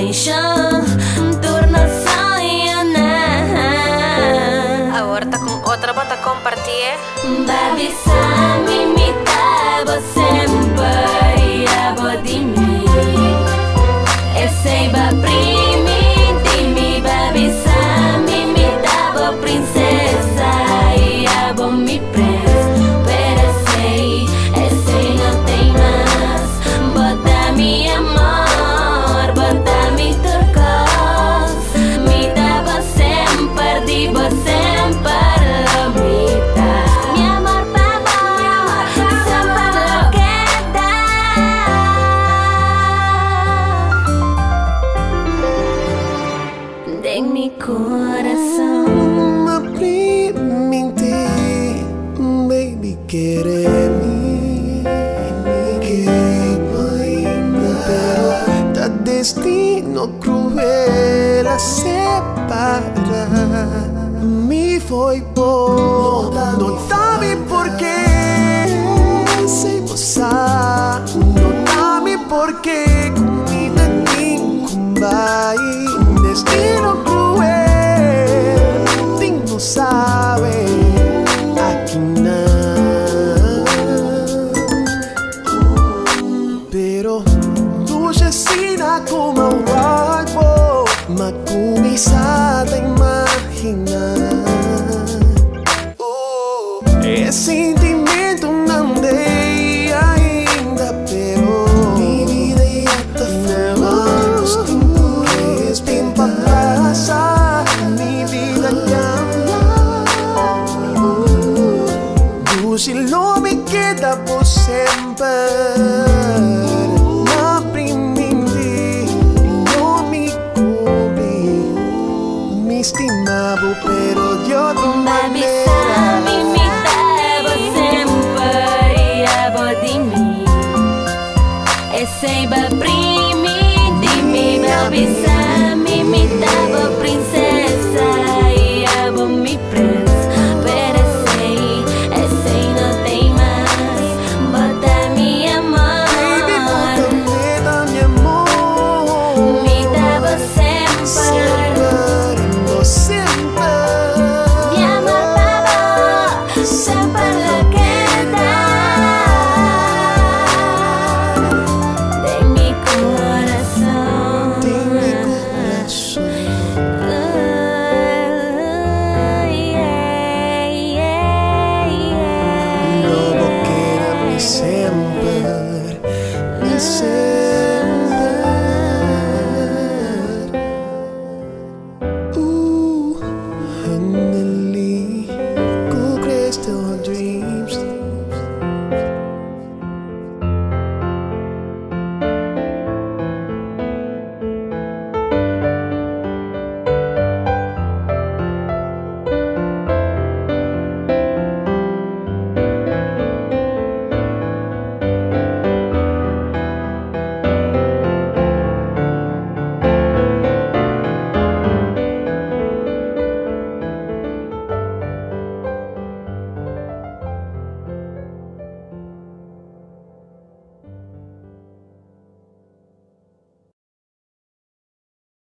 悲伤。mi querer, mi, mi querida. Pero da destino cruel a separar. Mi voy por, no dame por qué. Sei posar, no dame por qué. Comida ningún baile. sempre não não me cobri, me estimava, pero de outra maneira. Me imitava sempre, e a de mim, é